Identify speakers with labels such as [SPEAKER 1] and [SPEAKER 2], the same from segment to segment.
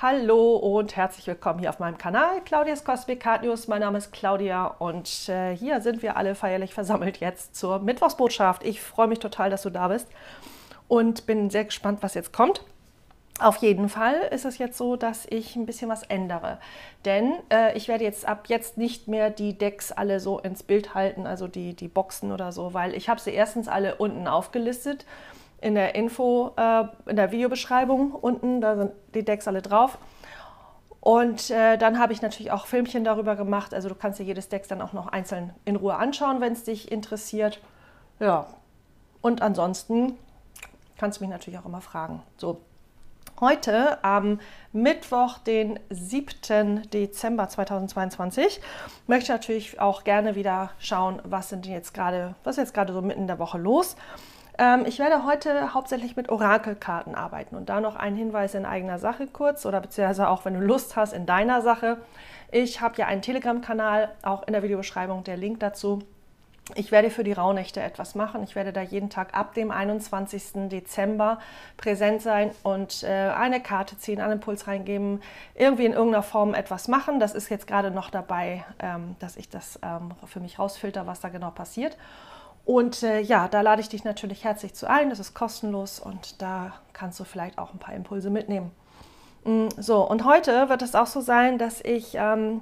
[SPEAKER 1] Hallo und herzlich willkommen hier auf meinem Kanal Claudias Cosmic Card News. Mein Name ist Claudia und äh, hier sind wir alle feierlich versammelt jetzt zur Mittwochsbotschaft. Ich freue mich total, dass du da bist und bin sehr gespannt, was jetzt kommt. Auf jeden Fall ist es jetzt so, dass ich ein bisschen was ändere. Denn äh, ich werde jetzt ab jetzt nicht mehr die Decks alle so ins Bild halten, also die, die Boxen oder so, weil ich habe sie erstens alle unten aufgelistet in der Info, äh, in der Videobeschreibung unten, da sind die Decks alle drauf. Und äh, dann habe ich natürlich auch Filmchen darüber gemacht. Also du kannst dir jedes Deck dann auch noch einzeln in Ruhe anschauen, wenn es dich interessiert. Ja, und ansonsten kannst du mich natürlich auch immer fragen. So, heute am Mittwoch, den 7. Dezember 2022, möchte ich natürlich auch gerne wieder schauen, was sind jetzt gerade, was ist jetzt gerade so mitten in der Woche los. Ähm, ich werde heute hauptsächlich mit Orakelkarten arbeiten und da noch ein Hinweis in eigener Sache kurz oder beziehungsweise auch wenn du Lust hast in deiner Sache. Ich habe ja einen Telegram-Kanal, auch in der Videobeschreibung der Link dazu. Ich werde für die Rauhnächte etwas machen. Ich werde da jeden Tag ab dem 21. Dezember präsent sein und äh, eine Karte ziehen, einen Impuls reingeben, irgendwie in irgendeiner Form etwas machen. Das ist jetzt gerade noch dabei, ähm, dass ich das ähm, für mich rausfilter, was da genau passiert. Und äh, ja, da lade ich dich natürlich herzlich zu ein. Das ist kostenlos und da kannst du vielleicht auch ein paar Impulse mitnehmen. Mm, so, und heute wird es auch so sein, dass ich ähm,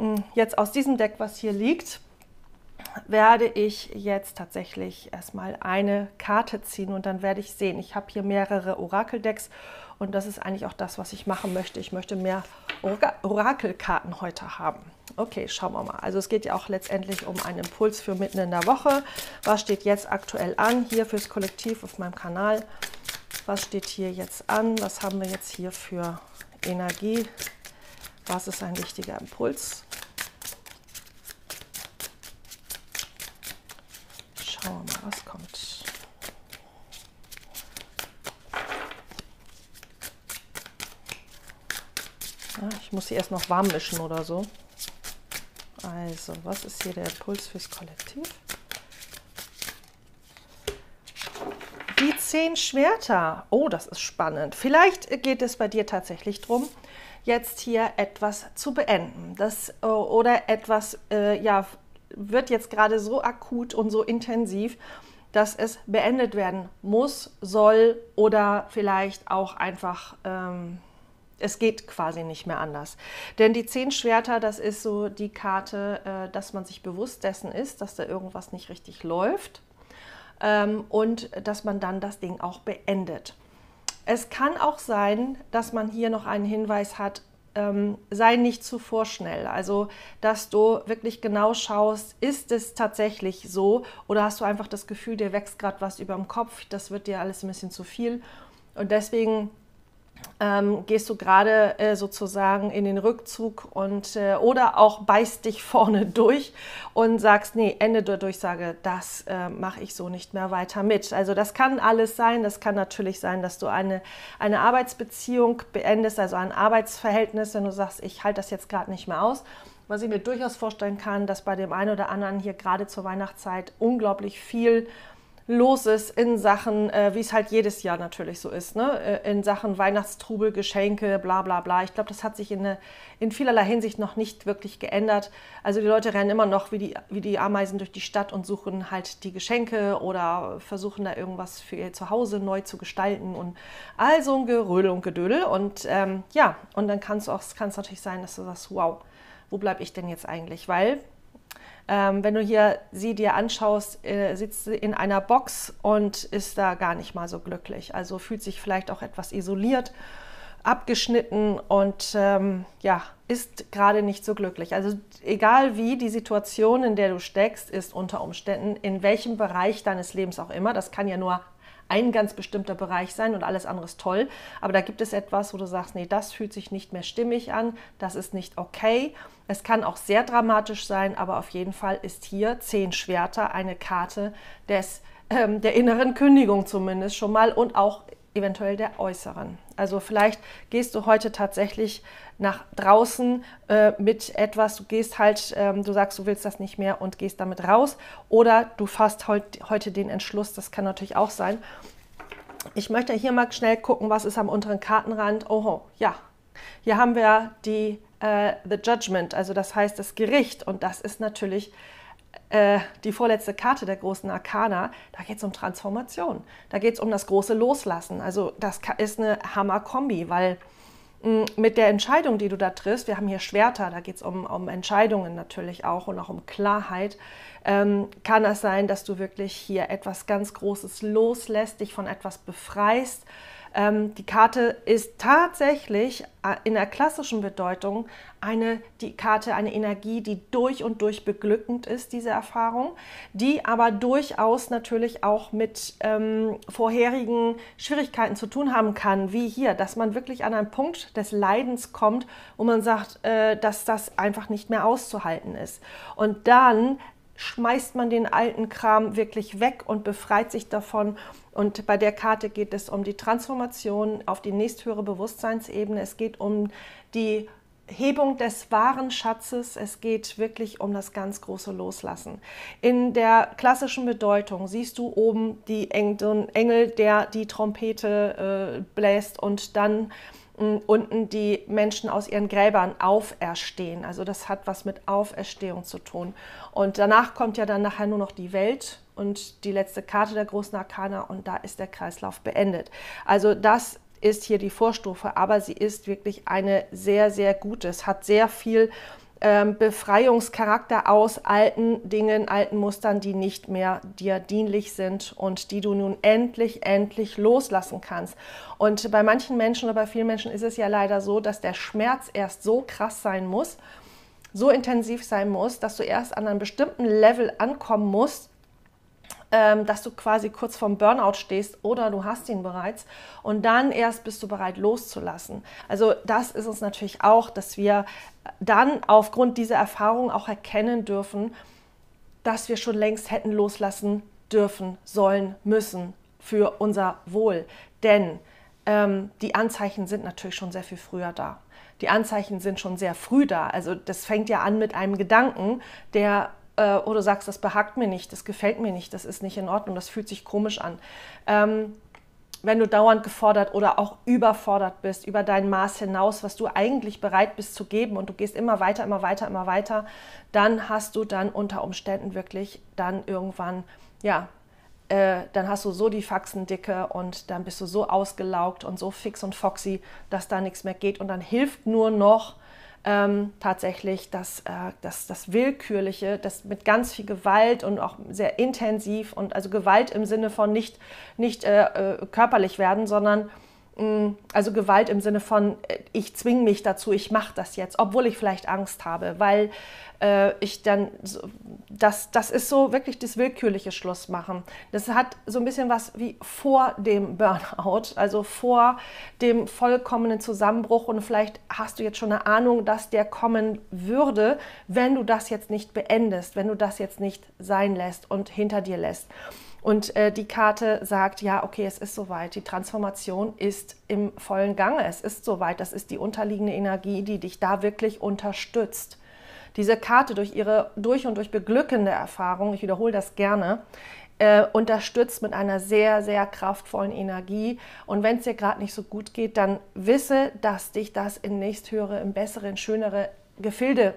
[SPEAKER 1] mm, jetzt aus diesem Deck, was hier liegt, werde ich jetzt tatsächlich erstmal eine Karte ziehen und dann werde ich sehen. Ich habe hier mehrere Orakeldecks und das ist eigentlich auch das, was ich machen möchte. Ich möchte mehr Orakelkarten heute haben. Okay, schauen wir mal. Also es geht ja auch letztendlich um einen Impuls für mitten in der Woche. Was steht jetzt aktuell an hier fürs Kollektiv auf meinem Kanal? Was steht hier jetzt an? Was haben wir jetzt hier für Energie? Was ist ein wichtiger Impuls? Schauen wir mal, was kommt. Ja, ich muss sie erst noch warm mischen oder so. Also, was ist hier der Impuls fürs Kollektiv? Die zehn Schwerter. Oh, das ist spannend. Vielleicht geht es bei dir tatsächlich darum, jetzt hier etwas zu beenden. Das, äh, oder etwas, äh, ja, wird jetzt gerade so akut und so intensiv, dass es beendet werden muss, soll oder vielleicht auch einfach ähm, es geht quasi nicht mehr anders. Denn die zehn Schwerter, das ist so die Karte, äh, dass man sich bewusst dessen ist, dass da irgendwas nicht richtig läuft ähm, und dass man dann das Ding auch beendet. Es kann auch sein, dass man hier noch einen Hinweis hat, ähm, sei nicht zu vorschnell. Also, dass du wirklich genau schaust, ist es tatsächlich so oder hast du einfach das Gefühl, dir wächst gerade was über dem Kopf, das wird dir alles ein bisschen zu viel. Und deswegen ähm, gehst du gerade äh, sozusagen in den Rückzug und äh, oder auch beißt dich vorne durch und sagst, nee, Ende der Durchsage, das äh, mache ich so nicht mehr weiter mit. Also das kann alles sein. Das kann natürlich sein, dass du eine, eine Arbeitsbeziehung beendest, also ein Arbeitsverhältnis, wenn du sagst, ich halte das jetzt gerade nicht mehr aus. Was ich mir durchaus vorstellen kann, dass bei dem einen oder anderen hier gerade zur Weihnachtszeit unglaublich viel los ist in Sachen, äh, wie es halt jedes Jahr natürlich so ist, ne? Äh, in Sachen Weihnachtstrubel, Geschenke, bla bla bla. Ich glaube, das hat sich in, eine, in vielerlei Hinsicht noch nicht wirklich geändert. Also die Leute rennen immer noch wie die, wie die Ameisen durch die Stadt und suchen halt die Geschenke oder versuchen da irgendwas für ihr Zuhause neu zu gestalten und all so ein Gerödel und Gedödel. Und ähm, ja, und dann kann es auch kann's natürlich sein, dass du sagst, wow, wo bleibe ich denn jetzt eigentlich? Weil ähm, wenn du hier sie dir anschaust, äh, sitzt sie in einer Box und ist da gar nicht mal so glücklich. Also fühlt sich vielleicht auch etwas isoliert, abgeschnitten und ähm, ja, ist gerade nicht so glücklich. Also egal wie die Situation, in der du steckst, ist unter Umständen, in welchem Bereich deines Lebens auch immer, das kann ja nur ein ganz bestimmter Bereich sein und alles andere ist toll. Aber da gibt es etwas, wo du sagst, nee, das fühlt sich nicht mehr stimmig an, das ist nicht okay. Es kann auch sehr dramatisch sein, aber auf jeden Fall ist hier zehn Schwerter eine Karte des, ähm, der inneren Kündigung zumindest schon mal und auch eventuell der äußeren. Also vielleicht gehst du heute tatsächlich nach draußen äh, mit etwas, du gehst halt, ähm, du sagst, du willst das nicht mehr und gehst damit raus oder du fasst heut, heute den Entschluss, das kann natürlich auch sein. Ich möchte hier mal schnell gucken, was ist am unteren Kartenrand. Oho, ja, Hier haben wir die äh, The Judgment, also das heißt das Gericht. Und das ist natürlich äh, die vorletzte Karte der großen Arkana. Da geht es um Transformation. Da geht es um das große Loslassen. Also das ist eine Hammer-Kombi, weil mit der Entscheidung, die du da triffst, wir haben hier Schwerter, da geht es um, um Entscheidungen natürlich auch und auch um Klarheit, ähm, kann es sein, dass du wirklich hier etwas ganz Großes loslässt, dich von etwas befreist ähm, die Karte ist tatsächlich äh, in der klassischen Bedeutung eine, die Karte, eine Energie, die durch und durch beglückend ist, diese Erfahrung, die aber durchaus natürlich auch mit ähm, vorherigen Schwierigkeiten zu tun haben kann, wie hier, dass man wirklich an einen Punkt des Leidens kommt, wo man sagt, äh, dass das einfach nicht mehr auszuhalten ist. Und dann schmeißt man den alten Kram wirklich weg und befreit sich davon. Und bei der Karte geht es um die Transformation auf die nächsthöhere Bewusstseinsebene. Es geht um die Hebung des wahren Schatzes. Es geht wirklich um das ganz große Loslassen. In der klassischen Bedeutung siehst du oben die Engel, der die Trompete äh, bläst und dann unten die Menschen aus ihren Gräbern auferstehen. Also das hat was mit Auferstehung zu tun. Und danach kommt ja dann nachher nur noch die Welt und die letzte Karte der großen Arkana und da ist der Kreislauf beendet. Also das ist hier die Vorstufe, aber sie ist wirklich eine sehr, sehr gute. Es hat sehr viel ähm, Befreiungscharakter aus alten Dingen, alten Mustern, die nicht mehr dir dienlich sind und die du nun endlich, endlich loslassen kannst. Und bei manchen Menschen oder bei vielen Menschen ist es ja leider so, dass der Schmerz erst so krass sein muss, so intensiv sein muss, dass du erst an einem bestimmten Level ankommen musst, dass du quasi kurz vorm Burnout stehst oder du hast ihn bereits und dann erst bist du bereit loszulassen. Also das ist uns natürlich auch, dass wir dann aufgrund dieser Erfahrung auch erkennen dürfen, dass wir schon längst hätten loslassen dürfen, sollen, müssen für unser Wohl. Denn ähm, die Anzeichen sind natürlich schon sehr viel früher da. Die Anzeichen sind schon sehr früh da. Also das fängt ja an mit einem Gedanken, der äh, oder du sagst, das behagt mir nicht, das gefällt mir nicht, das ist nicht in Ordnung, das fühlt sich komisch an. Ähm, wenn du dauernd gefordert oder auch überfordert bist über dein Maß hinaus, was du eigentlich bereit bist zu geben und du gehst immer weiter, immer weiter, immer weiter, dann hast du dann unter Umständen wirklich dann irgendwann, ja, äh, dann hast du so die Faxendicke und dann bist du so ausgelaugt und so fix und foxy, dass da nichts mehr geht und dann hilft nur noch ähm, tatsächlich das, äh, das, das Willkürliche, das mit ganz viel Gewalt und auch sehr intensiv und also Gewalt im Sinne von nicht, nicht äh, äh körperlich werden, sondern also Gewalt im Sinne von, äh, ich zwinge mich dazu, ich mache das jetzt, obwohl ich vielleicht Angst habe, weil äh, ich dann, so, das, das ist so wirklich das willkürliche Schlussmachen. Das hat so ein bisschen was wie vor dem Burnout, also vor dem vollkommenen Zusammenbruch und vielleicht hast du jetzt schon eine Ahnung, dass der kommen würde, wenn du das jetzt nicht beendest, wenn du das jetzt nicht sein lässt und hinter dir lässt. Und äh, die Karte sagt, ja, okay, es ist soweit. Die Transformation ist im vollen Gange. Es ist soweit. Das ist die unterliegende Energie, die dich da wirklich unterstützt. Diese Karte durch ihre durch und durch beglückende Erfahrung, ich wiederhole das gerne, äh, unterstützt mit einer sehr, sehr kraftvollen Energie. Und wenn es dir gerade nicht so gut geht, dann wisse, dass dich das in nächsthöhere, in bessere, in schönere Gefilde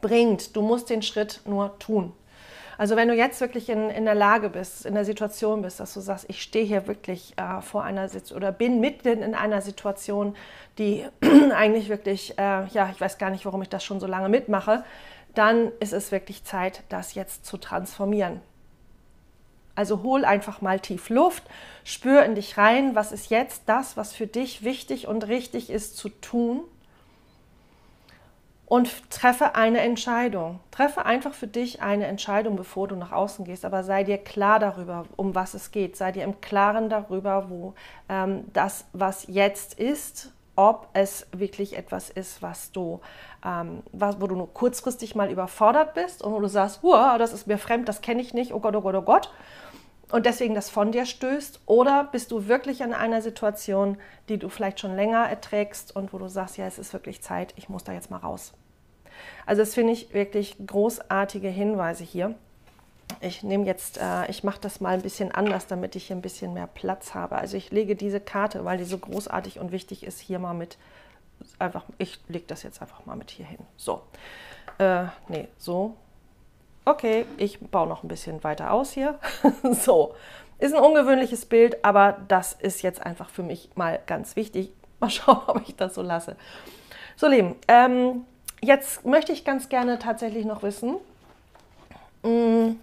[SPEAKER 1] bringt. Du musst den Schritt nur tun. Also wenn du jetzt wirklich in, in der Lage bist, in der Situation bist, dass du sagst, ich stehe hier wirklich äh, vor einer Situation oder bin mitten in einer Situation, die eigentlich wirklich, äh, ja, ich weiß gar nicht, warum ich das schon so lange mitmache, dann ist es wirklich Zeit, das jetzt zu transformieren. Also hol einfach mal tief Luft, spür in dich rein, was ist jetzt das, was für dich wichtig und richtig ist zu tun und treffe eine Entscheidung. Treffe einfach für dich eine Entscheidung, bevor du nach außen gehst, aber sei dir klar darüber, um was es geht. Sei dir im Klaren darüber, wo ähm, das, was jetzt ist, ob es wirklich etwas ist, was du, ähm, was, wo du nur kurzfristig mal überfordert bist und wo du sagst, das ist mir fremd, das kenne ich nicht, oh Gott, oh Gott, oh Gott. Und deswegen das von dir stößt. Oder bist du wirklich in einer Situation, die du vielleicht schon länger erträgst und wo du sagst, ja, es ist wirklich Zeit, ich muss da jetzt mal raus. Also das finde ich wirklich großartige Hinweise hier. Ich nehme jetzt, äh, ich mache das mal ein bisschen anders, damit ich hier ein bisschen mehr Platz habe. Also ich lege diese Karte, weil die so großartig und wichtig ist, hier mal mit einfach, ich lege das jetzt einfach mal mit hier hin. So, äh, nee, so. Okay, ich baue noch ein bisschen weiter aus hier. so, ist ein ungewöhnliches Bild, aber das ist jetzt einfach für mich mal ganz wichtig. Mal schauen, ob ich das so lasse. So, Lieben, ähm, jetzt möchte ich ganz gerne tatsächlich noch wissen. Mh, mm,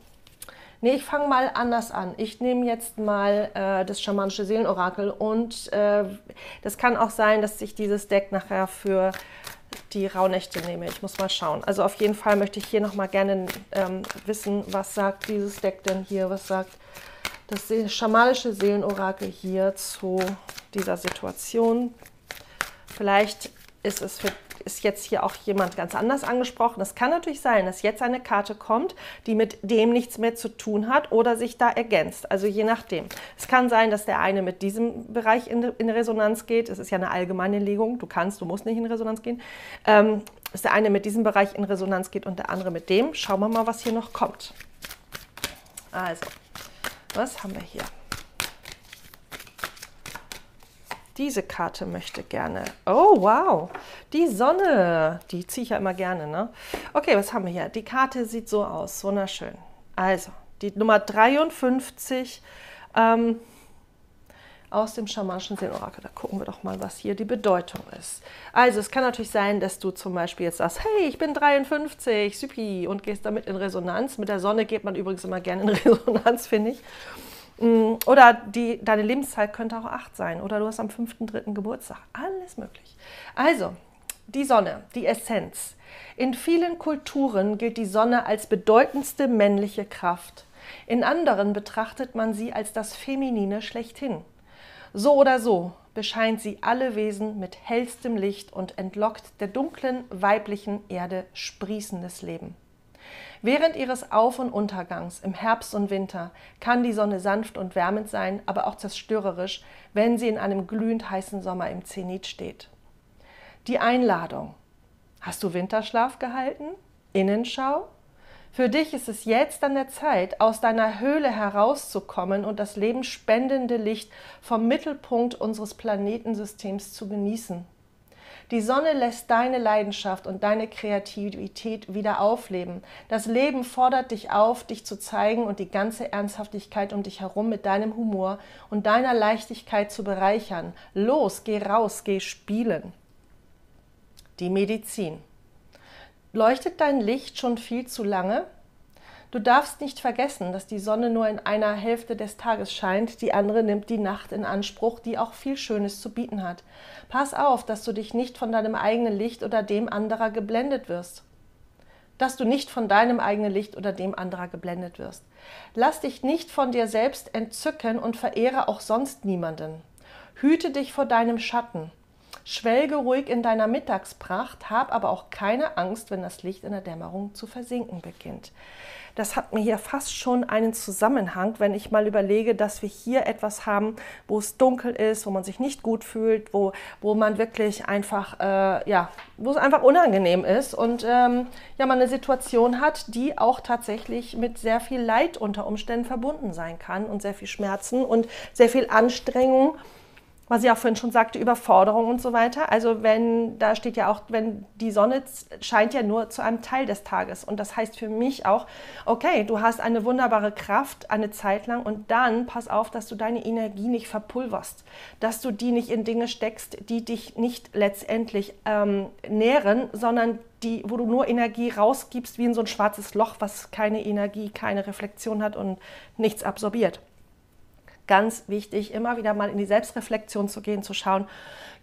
[SPEAKER 1] nee, ich fange mal anders an. Ich nehme jetzt mal äh, das schamanische Seelenorakel und äh, das kann auch sein, dass ich dieses Deck nachher für die Rauhnächte nehme. Ich muss mal schauen. Also auf jeden Fall möchte ich hier noch mal gerne ähm, wissen, was sagt dieses Deck denn hier, was sagt das schamanische Seelenorakel hier zu dieser Situation. Vielleicht ist es für ist jetzt hier auch jemand ganz anders angesprochen. Es kann natürlich sein, dass jetzt eine Karte kommt, die mit dem nichts mehr zu tun hat oder sich da ergänzt. Also je nachdem. Es kann sein, dass der eine mit diesem Bereich in, in Resonanz geht. Es ist ja eine allgemeine Legung. Du kannst, du musst nicht in Resonanz gehen. Ähm, dass der eine mit diesem Bereich in Resonanz geht und der andere mit dem. Schauen wir mal, was hier noch kommt. Also, was haben wir hier? Diese Karte möchte gerne. Oh, wow. Die Sonne. Die ziehe ich ja immer gerne, ne? Okay, was haben wir hier? Die Karte sieht so aus. Wunderschön. Also, die Nummer 53 ähm, aus dem schamanischen Seenorakel. Da gucken wir doch mal, was hier die Bedeutung ist. Also, es kann natürlich sein, dass du zum Beispiel jetzt sagst, hey, ich bin 53, supi, und gehst damit in Resonanz. Mit der Sonne geht man übrigens immer gerne in Resonanz, finde ich. Mm, oder die, deine Lebenszeit könnte auch acht sein. Oder du hast am 5.3. Geburtstag. Alles möglich. Also, die Sonne, die Essenz. In vielen Kulturen gilt die Sonne als bedeutendste männliche Kraft. In anderen betrachtet man sie als das Feminine schlechthin. So oder so bescheint sie alle Wesen mit hellstem Licht und entlockt der dunklen weiblichen Erde sprießendes Leben. Während ihres Auf- und Untergangs im Herbst und Winter kann die Sonne sanft und wärmend sein, aber auch zerstörerisch, wenn sie in einem glühend heißen Sommer im Zenit steht. Die Einladung. Hast du Winterschlaf gehalten? Innenschau? Für dich ist es jetzt an der Zeit, aus deiner Höhle herauszukommen und das lebenspendende Licht vom Mittelpunkt unseres Planetensystems zu genießen. Die Sonne lässt deine Leidenschaft und deine Kreativität wieder aufleben. Das Leben fordert dich auf, dich zu zeigen und die ganze Ernsthaftigkeit um dich herum mit deinem Humor und deiner Leichtigkeit zu bereichern. Los, geh raus, geh spielen. Die Medizin. Leuchtet dein Licht schon viel zu lange? Du darfst nicht vergessen, dass die Sonne nur in einer Hälfte des Tages scheint, die andere nimmt die Nacht in Anspruch, die auch viel Schönes zu bieten hat. Pass auf, dass du dich nicht von deinem eigenen Licht oder dem anderer geblendet wirst. Dass du nicht von deinem eigenen Licht oder dem anderer geblendet wirst. Lass dich nicht von dir selbst entzücken und verehre auch sonst niemanden. Hüte dich vor deinem Schatten. Schwelge ruhig in deiner Mittagspracht, hab aber auch keine Angst, wenn das Licht in der Dämmerung zu versinken beginnt das hat mir hier fast schon einen Zusammenhang, wenn ich mal überlege, dass wir hier etwas haben, wo es dunkel ist, wo man sich nicht gut fühlt, wo, wo man wirklich einfach, äh, ja, wo es einfach unangenehm ist und ähm, ja, man eine Situation hat, die auch tatsächlich mit sehr viel Leid unter Umständen verbunden sein kann und sehr viel Schmerzen und sehr viel Anstrengung was ich auch vorhin schon sagte, Überforderung und so weiter. Also wenn, da steht ja auch, wenn die Sonne scheint ja nur zu einem Teil des Tages. Und das heißt für mich auch, okay, du hast eine wunderbare Kraft eine Zeit lang und dann pass auf, dass du deine Energie nicht verpulverst, dass du die nicht in Dinge steckst, die dich nicht letztendlich ähm, nähren, sondern die, wo du nur Energie rausgibst, wie in so ein schwarzes Loch, was keine Energie, keine Reflexion hat und nichts absorbiert ganz wichtig, immer wieder mal in die Selbstreflexion zu gehen, zu schauen,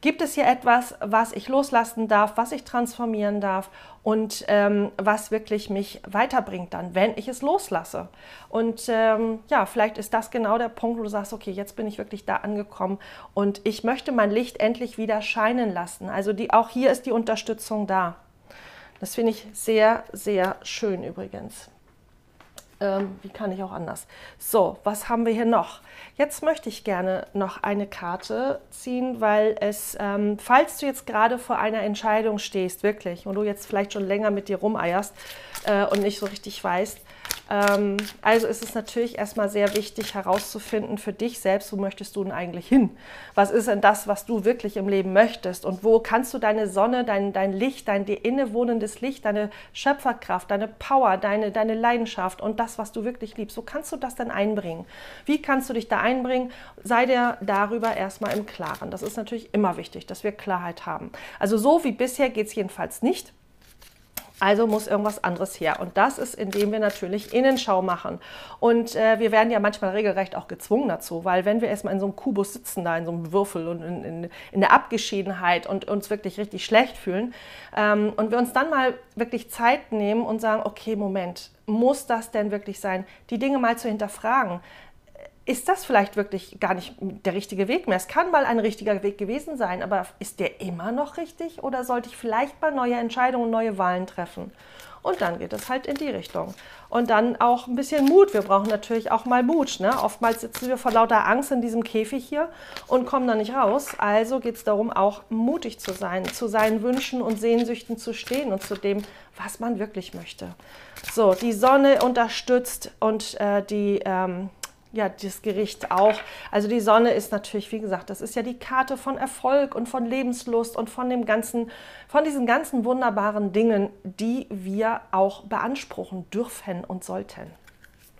[SPEAKER 1] gibt es hier etwas, was ich loslassen darf, was ich transformieren darf und ähm, was wirklich mich weiterbringt dann, wenn ich es loslasse. Und ähm, ja, vielleicht ist das genau der Punkt, wo du sagst, okay, jetzt bin ich wirklich da angekommen und ich möchte mein Licht endlich wieder scheinen lassen. Also die, auch hier ist die Unterstützung da. Das finde ich sehr, sehr schön übrigens. Ähm, wie kann ich auch anders? So, was haben wir hier noch? Jetzt möchte ich gerne noch eine Karte ziehen, weil es, ähm, falls du jetzt gerade vor einer Entscheidung stehst, wirklich, und du jetzt vielleicht schon länger mit dir rumeierst äh, und nicht so richtig weißt, also ist es natürlich erstmal sehr wichtig herauszufinden für dich selbst, wo möchtest du denn eigentlich hin? Was ist denn das, was du wirklich im Leben möchtest? Und wo kannst du deine Sonne, dein, dein Licht, dein dir innewohnendes Licht, deine Schöpferkraft, deine Power, deine, deine Leidenschaft und das, was du wirklich liebst, wo kannst du das denn einbringen? Wie kannst du dich da einbringen? Sei dir darüber erstmal im Klaren. Das ist natürlich immer wichtig, dass wir Klarheit haben. Also so wie bisher geht es jedenfalls nicht. Also muss irgendwas anderes her. Und das ist, indem wir natürlich Innenschau machen. Und äh, wir werden ja manchmal regelrecht auch gezwungen dazu, weil wenn wir erstmal in so einem Kubus sitzen, da in so einem Würfel und in, in, in der Abgeschiedenheit und uns wirklich richtig schlecht fühlen ähm, und wir uns dann mal wirklich Zeit nehmen und sagen, okay, Moment, muss das denn wirklich sein? Die Dinge mal zu hinterfragen ist das vielleicht wirklich gar nicht der richtige Weg mehr. Es kann mal ein richtiger Weg gewesen sein, aber ist der immer noch richtig oder sollte ich vielleicht mal neue Entscheidungen, neue Wahlen treffen? Und dann geht es halt in die Richtung. Und dann auch ein bisschen Mut. Wir brauchen natürlich auch mal Mut. Ne? Oftmals sitzen wir vor lauter Angst in diesem Käfig hier und kommen da nicht raus. Also geht es darum, auch mutig zu sein, zu seinen Wünschen und Sehnsüchten zu stehen und zu dem, was man wirklich möchte. So, die Sonne unterstützt und äh, die ähm, ja, das Gericht auch. Also die Sonne ist natürlich, wie gesagt, das ist ja die Karte von Erfolg und von Lebenslust und von dem ganzen, von diesen ganzen wunderbaren Dingen, die wir auch beanspruchen dürfen und sollten.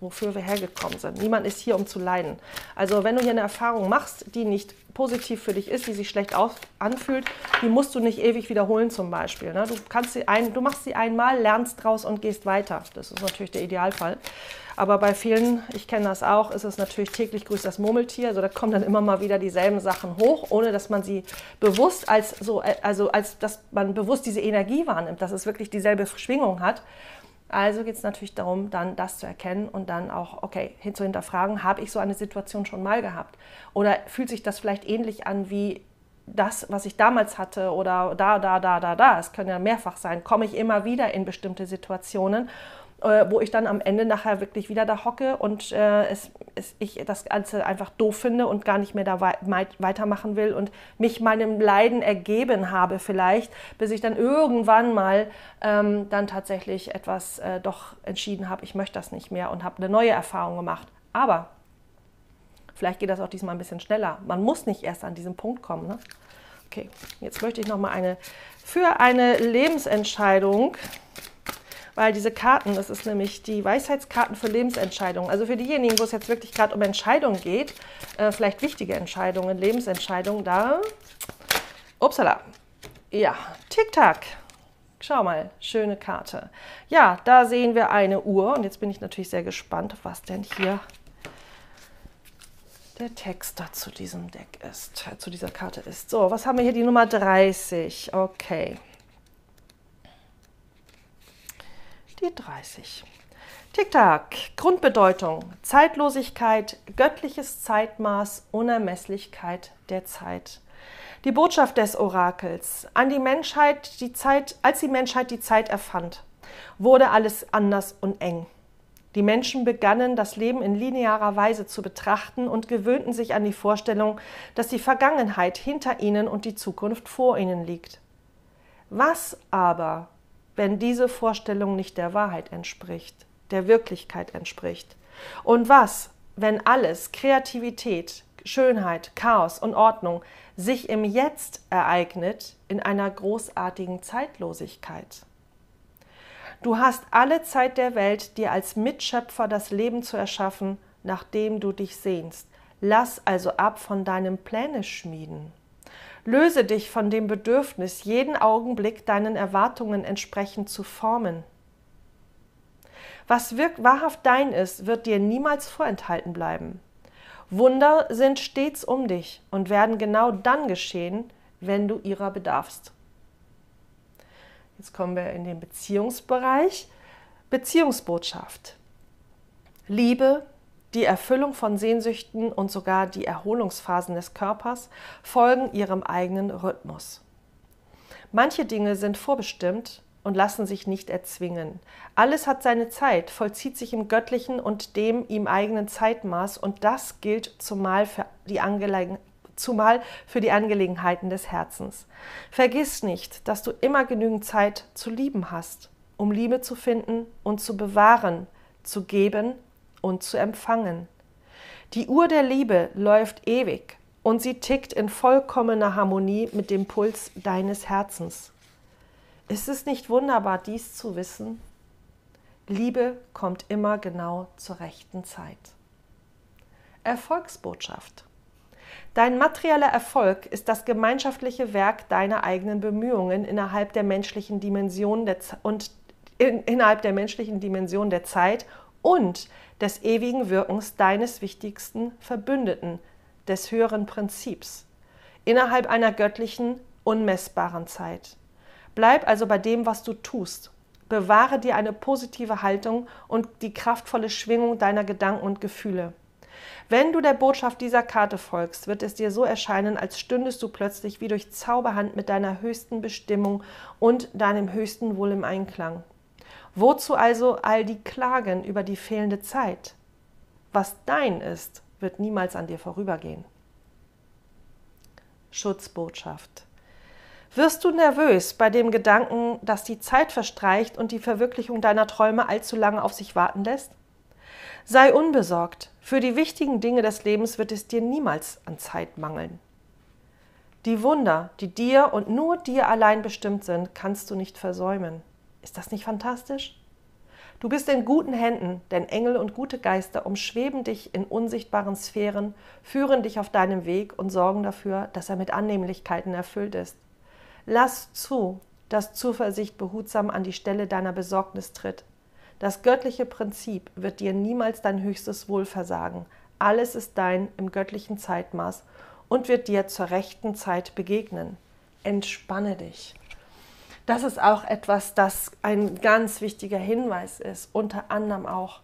[SPEAKER 1] Wofür wir hergekommen sind. Niemand ist hier, um zu leiden. Also, wenn du hier eine Erfahrung machst, die nicht positiv für dich ist, die sich schlecht anfühlt, die musst du nicht ewig wiederholen, zum Beispiel. Ne? Du, kannst sie ein, du machst sie einmal, lernst draus und gehst weiter. Das ist natürlich der Idealfall. Aber bei vielen, ich kenne das auch, ist es natürlich täglich grüßt das Murmeltier. Also da kommen dann immer mal wieder dieselben Sachen hoch, ohne dass man sie bewusst als so, also als dass man bewusst diese Energie wahrnimmt, dass es wirklich dieselbe Schwingung hat. Also geht es natürlich darum, dann das zu erkennen und dann auch, okay, hin zu hinterfragen, habe ich so eine Situation schon mal gehabt? Oder fühlt sich das vielleicht ähnlich an wie das, was ich damals hatte oder da, da, da, da, da. Es können ja mehrfach sein. Komme ich immer wieder in bestimmte Situationen äh, wo ich dann am Ende nachher wirklich wieder da hocke und äh, es, es, ich das Ganze einfach doof finde und gar nicht mehr da wei weitermachen will und mich meinem Leiden ergeben habe vielleicht, bis ich dann irgendwann mal ähm, dann tatsächlich etwas äh, doch entschieden habe, ich möchte das nicht mehr und habe eine neue Erfahrung gemacht. Aber vielleicht geht das auch diesmal ein bisschen schneller. Man muss nicht erst an diesen Punkt kommen. Ne? Okay, jetzt möchte ich noch mal eine für eine Lebensentscheidung weil diese Karten, das ist nämlich die Weisheitskarten für Lebensentscheidungen. Also für diejenigen, wo es jetzt wirklich gerade um Entscheidungen geht, äh, vielleicht wichtige Entscheidungen, Lebensentscheidungen, da, upsala, ja, Tick-Tack. Schau mal, schöne Karte. Ja, da sehen wir eine Uhr und jetzt bin ich natürlich sehr gespannt, was denn hier der Text da zu diesem Deck ist, äh, zu dieser Karte ist. So, was haben wir hier? Die Nummer 30. Okay. Die 30. Tick-Tack, Grundbedeutung, Zeitlosigkeit, göttliches Zeitmaß, Unermesslichkeit der Zeit. Die Botschaft des Orakels an die Menschheit, die Zeit, als die Menschheit die Zeit erfand, wurde alles anders und eng. Die Menschen begannen, das Leben in linearer Weise zu betrachten und gewöhnten sich an die Vorstellung, dass die Vergangenheit hinter ihnen und die Zukunft vor ihnen liegt. Was aber wenn diese Vorstellung nicht der Wahrheit entspricht, der Wirklichkeit entspricht? Und was, wenn alles, Kreativität, Schönheit, Chaos und Ordnung sich im Jetzt ereignet in einer großartigen Zeitlosigkeit? Du hast alle Zeit der Welt, dir als Mitschöpfer das Leben zu erschaffen, nach dem du dich sehnst. Lass also ab von deinem Pläne schmieden. Löse dich von dem Bedürfnis, jeden Augenblick deinen Erwartungen entsprechend zu formen. Was wahrhaft dein ist, wird dir niemals vorenthalten bleiben. Wunder sind stets um dich und werden genau dann geschehen, wenn du ihrer bedarfst. Jetzt kommen wir in den Beziehungsbereich. Beziehungsbotschaft. Liebe, die Erfüllung von Sehnsüchten und sogar die Erholungsphasen des Körpers folgen ihrem eigenen Rhythmus. Manche Dinge sind vorbestimmt, und lassen sich nicht erzwingen. Alles hat seine Zeit, vollzieht sich im göttlichen und dem ihm eigenen Zeitmaß und das gilt zumal für die, Angelegen zumal für die Angelegenheiten des Herzens. Vergiss nicht, dass du immer genügend Zeit zu lieben hast, um Liebe zu finden und zu bewahren, zu geben und zu empfangen. Die Uhr der Liebe läuft ewig und sie tickt in vollkommener Harmonie mit dem Puls deines Herzens. Ist es nicht wunderbar, dies zu wissen? Liebe kommt immer genau zur rechten Zeit. Erfolgsbotschaft. Dein materieller Erfolg ist das gemeinschaftliche Werk deiner eigenen Bemühungen innerhalb der menschlichen Dimension der und in, innerhalb der menschlichen Dimension der Zeit und des ewigen Wirkens deines wichtigsten Verbündeten, des höheren Prinzips, innerhalb einer göttlichen, unmessbaren Zeit. Bleib also bei dem, was du tust. Bewahre dir eine positive Haltung und die kraftvolle Schwingung deiner Gedanken und Gefühle. Wenn du der Botschaft dieser Karte folgst, wird es dir so erscheinen, als stündest du plötzlich wie durch Zauberhand mit deiner höchsten Bestimmung und deinem höchsten Wohl im Einklang. Wozu also all die Klagen über die fehlende Zeit? Was dein ist, wird niemals an dir vorübergehen. Schutzbotschaft. Wirst du nervös bei dem Gedanken, dass die Zeit verstreicht und die Verwirklichung deiner Träume allzu lange auf sich warten lässt? Sei unbesorgt, für die wichtigen Dinge des Lebens wird es dir niemals an Zeit mangeln. Die Wunder, die dir und nur dir allein bestimmt sind, kannst du nicht versäumen. Ist das nicht fantastisch? Du bist in guten Händen, denn Engel und gute Geister umschweben dich in unsichtbaren Sphären, führen dich auf deinem Weg und sorgen dafür, dass er mit Annehmlichkeiten erfüllt ist. Lass zu, dass Zuversicht behutsam an die Stelle deiner Besorgnis tritt. Das göttliche Prinzip wird dir niemals dein höchstes Wohl versagen. Alles ist dein im göttlichen Zeitmaß und wird dir zur rechten Zeit begegnen. Entspanne dich. Das ist auch etwas, das ein ganz wichtiger Hinweis ist. Unter anderem auch,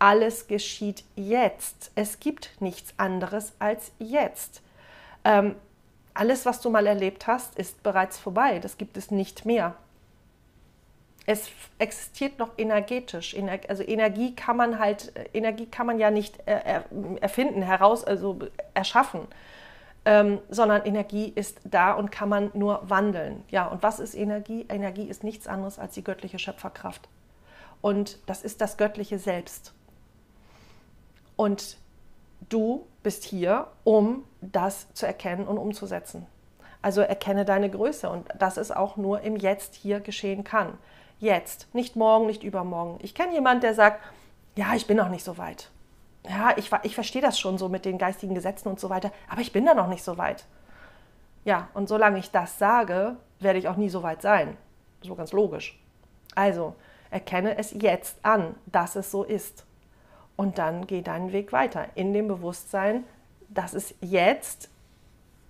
[SPEAKER 1] alles geschieht jetzt. Es gibt nichts anderes als jetzt. Ähm, alles, was du mal erlebt hast, ist bereits vorbei. Das gibt es nicht mehr. Es existiert noch energetisch. Also Energie kann man halt, Energie kann man ja nicht erfinden, heraus, also erschaffen ähm, sondern Energie ist da und kann man nur wandeln. Ja, und was ist Energie? Energie ist nichts anderes als die göttliche Schöpferkraft. Und das ist das göttliche Selbst. Und du bist hier, um das zu erkennen und umzusetzen. Also erkenne deine Größe und dass es auch nur im Jetzt hier geschehen kann. Jetzt, nicht morgen, nicht übermorgen. Ich kenne jemanden, der sagt, ja, ich bin noch nicht so weit ja, ich, ich verstehe das schon so mit den geistigen Gesetzen und so weiter, aber ich bin da noch nicht so weit. Ja, und solange ich das sage, werde ich auch nie so weit sein. So ganz logisch. Also, erkenne es jetzt an, dass es so ist. Und dann geh deinen Weg weiter in dem Bewusstsein, dass es jetzt,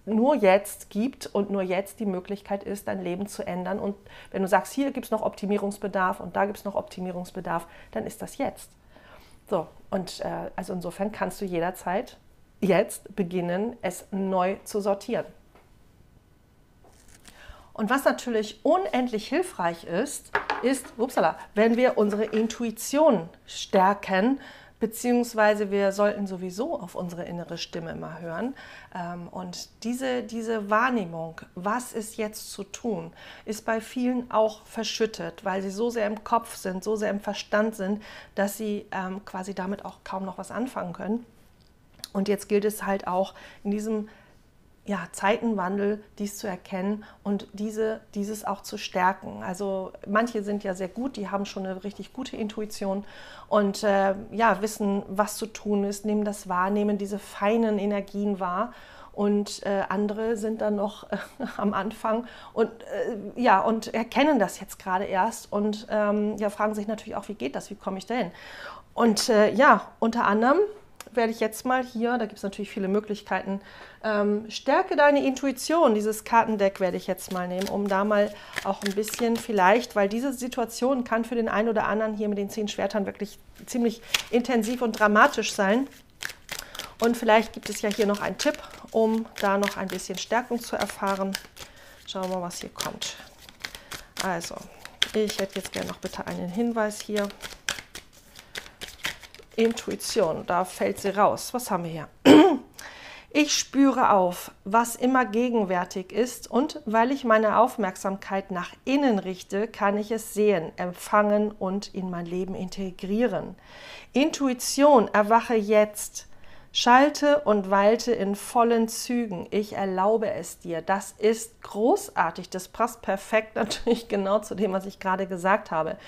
[SPEAKER 1] nur jetzt gibt und nur jetzt die Möglichkeit ist, dein Leben zu ändern. Und wenn du sagst, hier gibt es noch Optimierungsbedarf und da gibt es noch Optimierungsbedarf, dann ist das jetzt. So, und äh, also insofern kannst du jederzeit jetzt beginnen, es neu zu sortieren. Und was natürlich unendlich hilfreich ist, ist, upsala, wenn wir unsere Intuition stärken, beziehungsweise wir sollten sowieso auf unsere innere Stimme immer hören. Ähm, und diese, diese Wahrnehmung, was ist jetzt zu tun, ist bei vielen auch verschüttet, weil sie so sehr im Kopf sind, so sehr im Verstand sind, dass sie ähm, quasi damit auch kaum noch was anfangen können. Und jetzt gilt es halt auch in diesem ja, Zeitenwandel, dies zu erkennen und diese, dieses auch zu stärken. Also manche sind ja sehr gut, die haben schon eine richtig gute Intuition und äh, ja, wissen, was zu tun ist, nehmen das wahr, nehmen diese feinen Energien wahr. Und äh, andere sind dann noch äh, am Anfang und äh, ja und erkennen das jetzt gerade erst und ähm, ja fragen sich natürlich auch, wie geht das, wie komme ich dahin? Und äh, ja, unter anderem werde ich jetzt mal hier, da gibt es natürlich viele Möglichkeiten, ähm, stärke deine Intuition. Dieses Kartendeck werde ich jetzt mal nehmen, um da mal auch ein bisschen vielleicht, weil diese Situation kann für den einen oder anderen hier mit den zehn Schwertern wirklich ziemlich intensiv und dramatisch sein. Und vielleicht gibt es ja hier noch einen Tipp, um da noch ein bisschen Stärkung zu erfahren. Schauen wir mal, was hier kommt. Also, Ich hätte jetzt gerne noch bitte einen Hinweis hier. Intuition, da fällt sie raus. Was haben wir hier? Ich spüre auf, was immer gegenwärtig ist und weil ich meine Aufmerksamkeit nach innen richte, kann ich es sehen, empfangen und in mein Leben integrieren. Intuition, erwache jetzt. Schalte und walte in vollen Zügen. Ich erlaube es dir. Das ist großartig. Das passt perfekt natürlich genau zu dem, was ich gerade gesagt habe.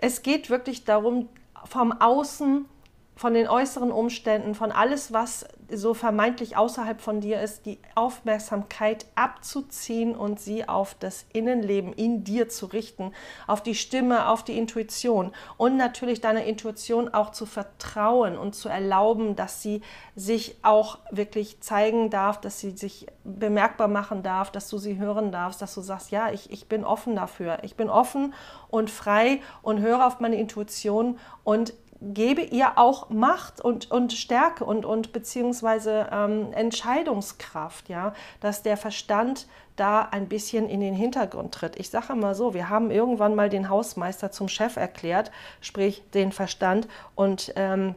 [SPEAKER 1] Es geht wirklich darum, vom Außen von den äußeren Umständen, von alles, was so vermeintlich außerhalb von dir ist, die Aufmerksamkeit abzuziehen und sie auf das Innenleben in dir zu richten, auf die Stimme, auf die Intuition und natürlich deiner Intuition auch zu vertrauen und zu erlauben, dass sie sich auch wirklich zeigen darf, dass sie sich bemerkbar machen darf, dass du sie hören darfst, dass du sagst, ja, ich, ich bin offen dafür, ich bin offen und frei und höre auf meine Intuition und gebe ihr auch Macht und, und Stärke und, und beziehungsweise ähm, Entscheidungskraft, ja, dass der Verstand da ein bisschen in den Hintergrund tritt. Ich sage mal so, wir haben irgendwann mal den Hausmeister zum Chef erklärt, sprich den Verstand und ähm,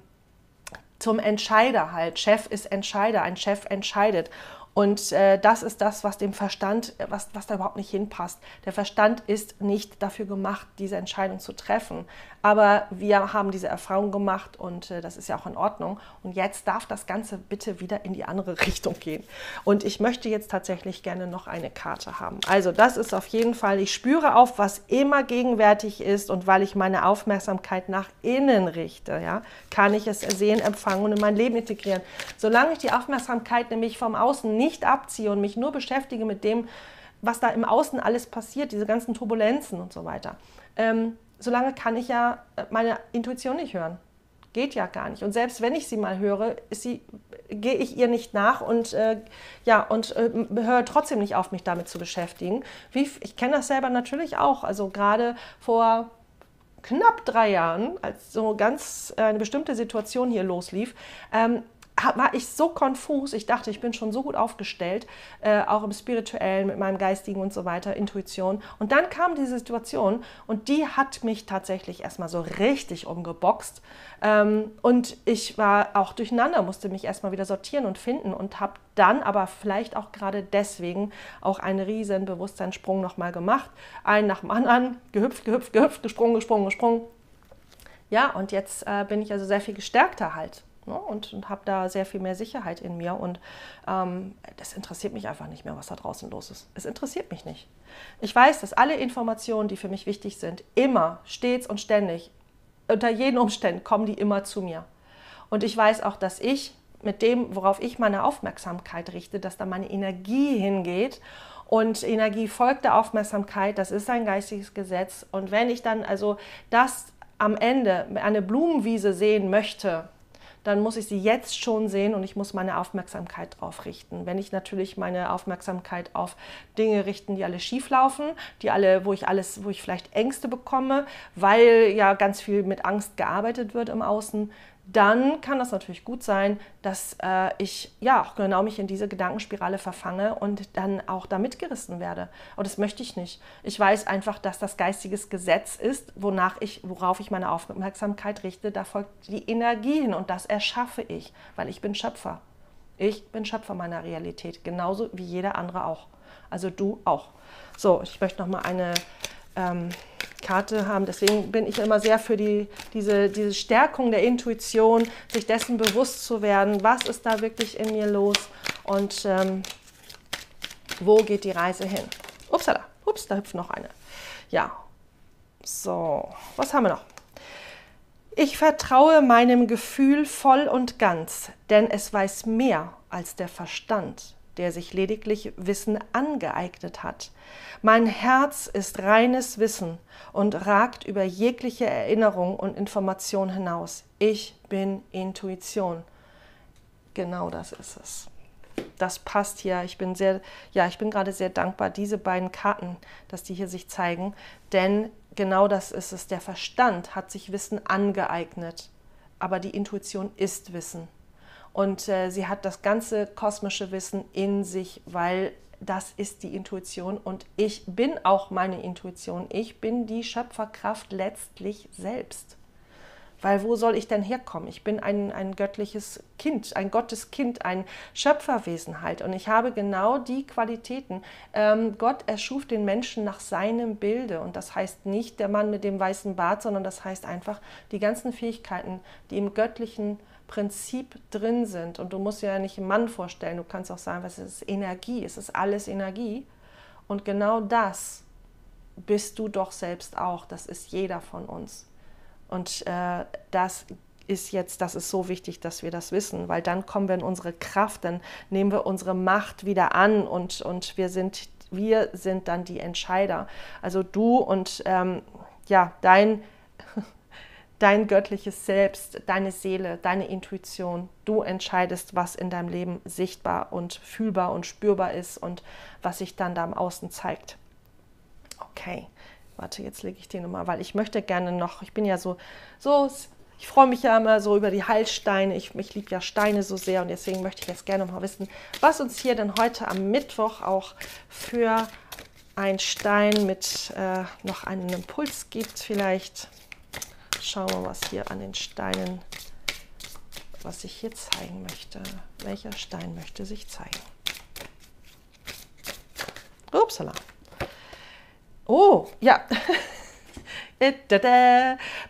[SPEAKER 1] zum Entscheider halt. Chef ist Entscheider, ein Chef entscheidet. Und äh, das ist das, was dem Verstand, was, was da überhaupt nicht hinpasst. Der Verstand ist nicht dafür gemacht, diese Entscheidung zu treffen. Aber wir haben diese Erfahrung gemacht und äh, das ist ja auch in Ordnung. Und jetzt darf das Ganze bitte wieder in die andere Richtung gehen. Und ich möchte jetzt tatsächlich gerne noch eine Karte haben. Also das ist auf jeden Fall, ich spüre auf, was immer gegenwärtig ist und weil ich meine Aufmerksamkeit nach innen richte, ja, kann ich es sehen, empfangen und in mein Leben integrieren. Solange ich die Aufmerksamkeit nämlich vom Außen nicht abziehe und mich nur beschäftige mit dem, was da im Außen alles passiert, diese ganzen Turbulenzen und so weiter, ähm, solange kann ich ja äh, meine Intuition nicht hören. Geht ja gar nicht. Und selbst wenn ich sie mal höre, gehe ich ihr nicht nach und, äh, ja, und äh, höre trotzdem nicht auf, mich damit zu beschäftigen. Wie, ich kenne das selber natürlich auch. Also gerade vor knapp drei Jahren, als so ganz äh, eine bestimmte Situation hier loslief, ähm, war ich so konfus. Ich dachte, ich bin schon so gut aufgestellt, äh, auch im spirituellen, mit meinem geistigen und so weiter, Intuition. Und dann kam diese Situation und die hat mich tatsächlich erstmal so richtig umgeboxt. Ähm, und ich war auch durcheinander, musste mich erstmal wieder sortieren und finden und habe dann aber vielleicht auch gerade deswegen auch einen riesen Bewusstseinssprung nochmal gemacht. Einen nach dem anderen, gehüpft, gehüpft, gehüpft, gesprungen, gesprungen, gesprungen. Ja, und jetzt äh, bin ich also sehr viel gestärkter halt ne? und, und habe da sehr viel mehr Sicherheit in mir. Und ähm, das interessiert mich einfach nicht mehr, was da draußen los ist. Es interessiert mich nicht. Ich weiß, dass alle Informationen, die für mich wichtig sind, immer, stets und ständig, unter jeden Umständen kommen die immer zu mir. Und ich weiß auch, dass ich mit dem, worauf ich meine Aufmerksamkeit richte, dass da meine Energie hingeht. Und Energie folgt der Aufmerksamkeit, das ist ein geistiges Gesetz. Und wenn ich dann also das am Ende eine Blumenwiese sehen möchte, dann muss ich sie jetzt schon sehen und ich muss meine Aufmerksamkeit drauf richten. Wenn ich natürlich meine Aufmerksamkeit auf Dinge richten, die alle schief laufen, die alle, wo ich alles, wo ich vielleicht Ängste bekomme, weil ja ganz viel mit Angst gearbeitet wird im Außen, dann kann das natürlich gut sein, dass äh, ich ja auch genau mich in diese Gedankenspirale verfange und dann auch da mitgerissen werde. Und das möchte ich nicht. Ich weiß einfach, dass das geistiges Gesetz ist, wonach ich, worauf ich meine Aufmerksamkeit richte. Da folgt die Energie hin und das erschaffe ich, weil ich bin Schöpfer. Ich bin Schöpfer meiner Realität, genauso wie jeder andere auch. Also du auch. So, ich möchte noch mal eine ähm, Karte haben. Deswegen bin ich immer sehr für die, diese, diese Stärkung der Intuition, sich dessen bewusst zu werden, was ist da wirklich in mir los und ähm, wo geht die Reise hin. Upsala, ups, da hüpft noch eine. Ja, so, was haben wir noch? Ich vertraue meinem Gefühl voll und ganz, denn es weiß mehr als der Verstand der sich lediglich Wissen angeeignet hat. Mein Herz ist reines Wissen und ragt über jegliche Erinnerung und Information hinaus. Ich bin Intuition. Genau das ist es. Das passt hier. Ich bin sehr, ja, ich bin gerade sehr dankbar, diese beiden Karten, dass die hier sich zeigen, denn genau das ist es. Der Verstand hat sich Wissen angeeignet, aber die Intuition ist Wissen. Und äh, sie hat das ganze kosmische Wissen in sich, weil das ist die Intuition und ich bin auch meine Intuition. Ich bin die Schöpferkraft letztlich selbst. Weil wo soll ich denn herkommen? Ich bin ein, ein göttliches Kind, ein Gotteskind, ein Schöpferwesen halt. Und ich habe genau die Qualitäten. Ähm, Gott erschuf den Menschen nach seinem Bilde. Und das heißt nicht der Mann mit dem weißen Bart, sondern das heißt einfach die ganzen Fähigkeiten, die im göttlichen Prinzip drin sind. Und du musst dir ja nicht einen Mann vorstellen, du kannst auch sagen, was ist Energie? Es ist alles Energie. Und genau das bist du doch selbst auch. Das ist jeder von uns. Und äh, das ist jetzt, das ist so wichtig, dass wir das wissen, weil dann kommen wir in unsere Kraft, dann nehmen wir unsere Macht wieder an und, und wir, sind, wir sind dann die Entscheider. Also du und ähm, ja, dein, dein göttliches Selbst, deine Seele, deine Intuition, du entscheidest, was in deinem Leben sichtbar und fühlbar und spürbar ist und was sich dann da im Außen zeigt. Okay. Warte, jetzt lege ich die nochmal, weil ich möchte gerne noch, ich bin ja so, so, ich freue mich ja immer so über die Heilsteine. Ich, ich liebe ja Steine so sehr und deswegen möchte ich jetzt gerne mal wissen, was uns hier denn heute am Mittwoch auch für ein Stein mit äh, noch einen Impuls gibt. Vielleicht schauen wir was hier an den Steinen, was ich hier zeigen möchte. Welcher Stein möchte sich zeigen? Upsala. Oh, ja. Äh,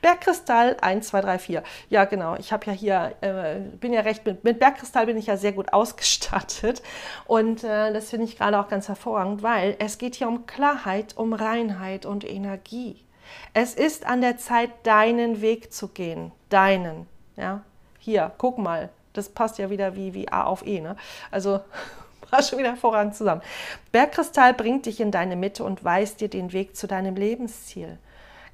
[SPEAKER 1] Bergkristall 1, 2, 3, 4. Ja, genau. Ich habe ja hier, äh, bin ja recht, mit, mit, Bergkristall bin ich ja sehr gut ausgestattet. Und äh, das finde ich gerade auch ganz hervorragend, weil es geht hier um Klarheit, um Reinheit und Energie. Es ist an der Zeit, deinen Weg zu gehen. Deinen. Ja, hier, guck mal. Das passt ja wieder wie, wie A auf E. Ne? Also passt schon wieder hervorragend zusammen. Bergkristall bringt dich in deine Mitte und weist dir den Weg zu deinem Lebensziel.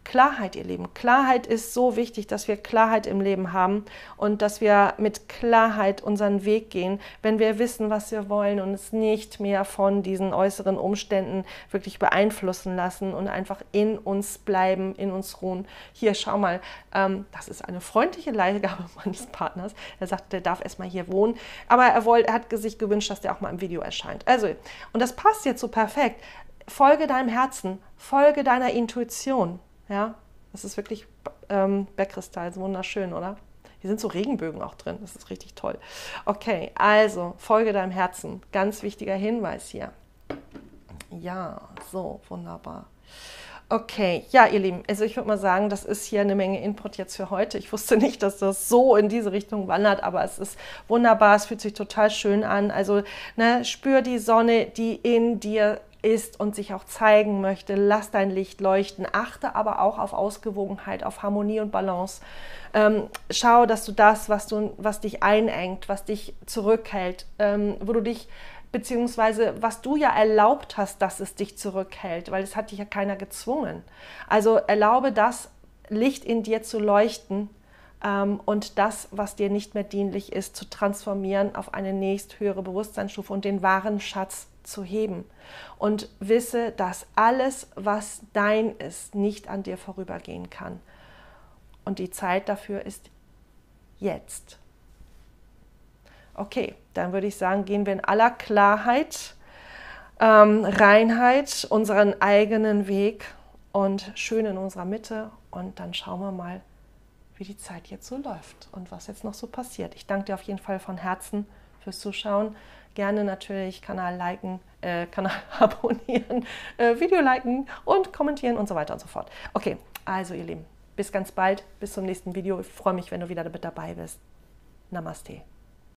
[SPEAKER 1] Klarheit, ihr Lieben. Klarheit ist so wichtig, dass wir Klarheit im Leben haben und dass wir mit Klarheit unseren Weg gehen, wenn wir wissen, was wir wollen und es nicht mehr von diesen äußeren Umständen wirklich beeinflussen lassen und einfach in uns bleiben, in uns ruhen. Hier, schau mal, ähm, das ist eine freundliche Leihgabe meines Partners. Er sagt, der darf erstmal hier wohnen, aber er, wollt, er hat sich gewünscht, dass der auch mal im Video erscheint. Also, und das passt jetzt so perfekt. Folge deinem Herzen, folge deiner Intuition. Ja, das ist wirklich ähm, Bergkristall, wunderschön, oder? Hier sind so Regenbögen auch drin, das ist richtig toll. Okay, also folge deinem Herzen. Ganz wichtiger Hinweis hier. Ja, so, wunderbar. Okay, ja, ihr Lieben, also ich würde mal sagen, das ist hier eine Menge Input jetzt für heute. Ich wusste nicht, dass das so in diese Richtung wandert, aber es ist wunderbar, es fühlt sich total schön an. Also ne, spür die Sonne, die in dir ist und sich auch zeigen möchte. Lass dein Licht leuchten. Achte aber auch auf Ausgewogenheit, auf Harmonie und Balance. Ähm, schau, dass du das, was, du, was dich einengt, was dich zurückhält, ähm, wo du dich beziehungsweise was du ja erlaubt hast, dass es dich zurückhält, weil es hat dich ja keiner gezwungen. Also erlaube das Licht in dir zu leuchten ähm, und das, was dir nicht mehr dienlich ist, zu transformieren auf eine nächsthöhere Bewusstseinsstufe und den wahren Schatz zu heben. Und wisse, dass alles, was dein ist, nicht an dir vorübergehen kann. Und die Zeit dafür ist jetzt. Okay, dann würde ich sagen, gehen wir in aller Klarheit, ähm, Reinheit unseren eigenen Weg und schön in unserer Mitte. Und dann schauen wir mal, wie die Zeit jetzt so läuft und was jetzt noch so passiert. Ich danke dir auf jeden Fall von Herzen fürs Zuschauen. Gerne natürlich Kanal liken, äh, Kanal abonnieren, äh, Video liken und kommentieren und so weiter und so fort. Okay, also ihr Lieben, bis ganz bald, bis zum nächsten Video. Ich freue mich, wenn du wieder mit dabei bist. Namaste.